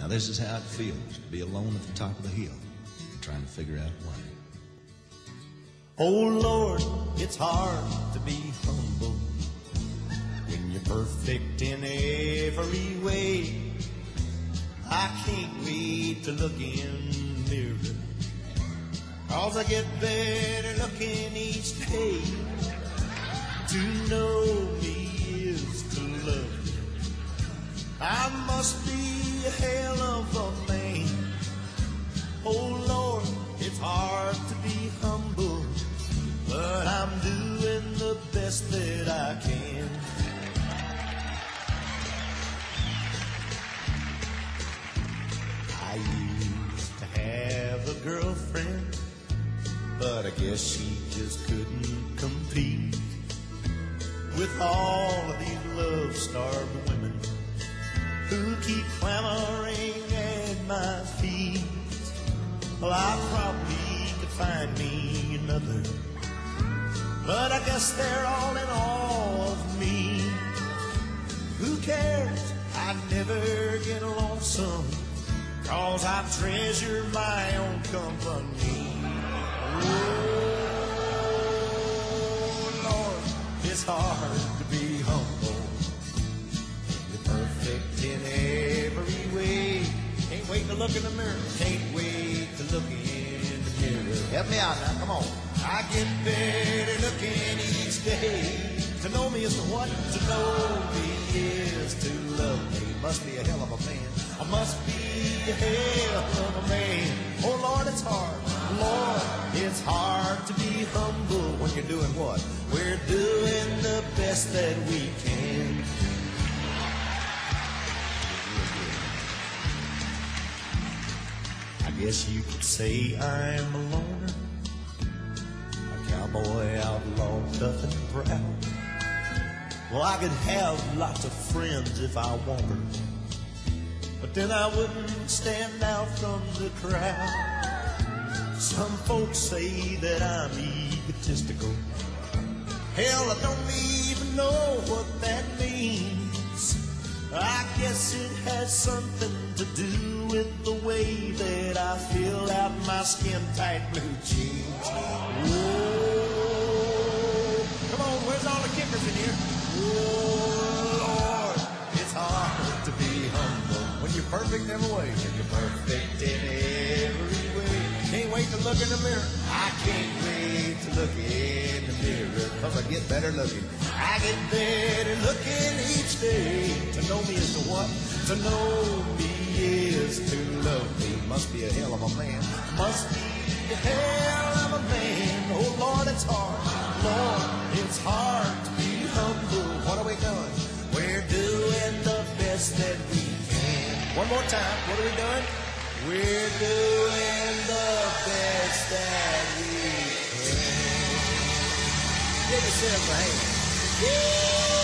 Now, this is how it feels to be alone at the top of the hill, trying to figure out why. Oh Lord, it's hard to be humble when you're perfect in every way. I can't wait to look in the mirror. Cause I get better looking each day. To know me I used to have a girlfriend, but I guess she just couldn't compete with all of these love-starved women who keep clamoring at my feet. Well, I probably could find me another, but I guess they're all in awe of me. Who cares? Cause I treasure my own company. Oh, Lord, it's hard to be humble. You're perfect in every way. Can't wait to look in the mirror. Can't wait to look in the mirror. Help me out now, come on. I get better looking each day. To know me is to what? To know me is to love me. Must be a hell of a man. I must be a hell of a man. Oh Lord, it's hard. Lord, it's hard to be humble when you're doing what? We're doing the best that we can. I guess you could say I'm a loner, a cowboy outlaw, tough and proud. Well, I could have lots of friends if I wanted, but then I wouldn't stand out from the crowd. Some folks say that I'm egotistical. Hell, I don't even know what that means. I guess it has something to do with the way that I fill out my skin tight blue jeans. Whoa. Come on, where's all the kickers in here? Whoa, perfect every way. You're perfect in every way. Can't wait to look in the mirror. I can't wait to look in the mirror. Cause I get better looking. I get better looking each day. To know me is to what? To know me is to love me. Must be a hell of a man. Must be a hell of a man. Oh Lord, it's hard. Lord, it's hard One more time. What are we doing? We're doing the best that we can. Give yourself a hand. Yeah!